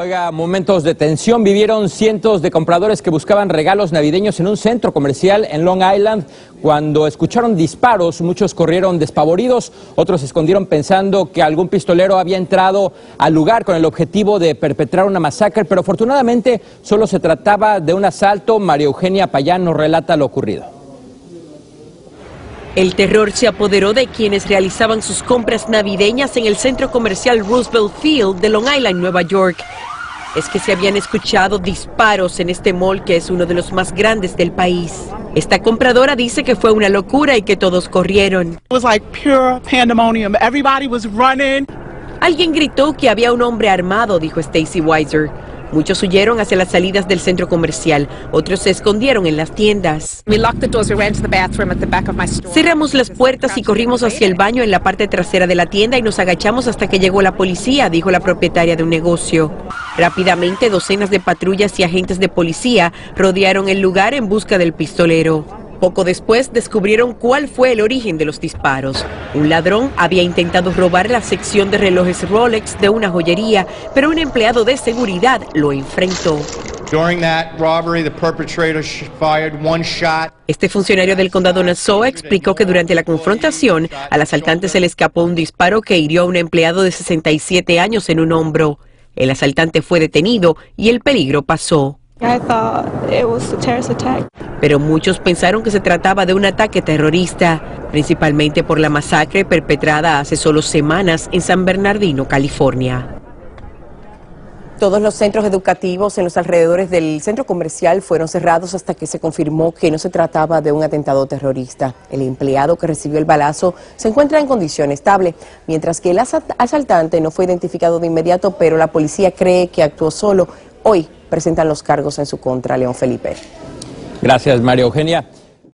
Oiga, momentos de tensión vivieron cientos de compradores que buscaban regalos navideños en un centro comercial en Long Island. Cuando escucharon disparos, muchos corrieron despavoridos, otros se escondieron pensando que algún pistolero había entrado al lugar con el objetivo de perpetrar una masacre, pero afortunadamente solo se trataba de un asalto. María Eugenia Payán nos relata lo ocurrido. El terror se apoderó de quienes realizaban sus compras navideñas en el centro comercial Roosevelt Field de Long Island, Nueva York es que se habían escuchado disparos en este mall que es uno de los más grandes del país. Esta compradora dice que fue una locura y que todos corrieron. Alguien gritó que había un hombre armado, dijo Stacy Weiser. Muchos huyeron hacia las salidas del centro comercial, otros se escondieron en las tiendas. Cerramos las puertas y corrimos hacia el baño en la parte trasera de la tienda y nos agachamos hasta que llegó la policía, dijo la propietaria de un negocio. Rápidamente, docenas de patrullas y agentes de policía rodearon el lugar en busca del pistolero. Poco después descubrieron cuál fue el origen de los disparos. Un ladrón había intentado robar la sección de relojes Rolex de una joyería, pero un empleado de seguridad lo enfrentó. Este funcionario del condado Nassau explicó que durante la confrontación al asaltante se le escapó un disparo que hirió a un empleado de 67 años en un hombro. El asaltante fue detenido y el peligro pasó. Pero muchos pensaron que se trataba de un ataque terrorista, principalmente por la masacre perpetrada hace solo semanas en San Bernardino, California. Todos los centros educativos en los alrededores del centro comercial fueron cerrados hasta que se confirmó que no se trataba de un atentado terrorista. El empleado que recibió el balazo se encuentra en condición estable, mientras que el asaltante no fue identificado de inmediato, pero la policía cree que actuó solo. Hoy presentan los cargos en su contra, León Felipe. Gracias, María Eugenia.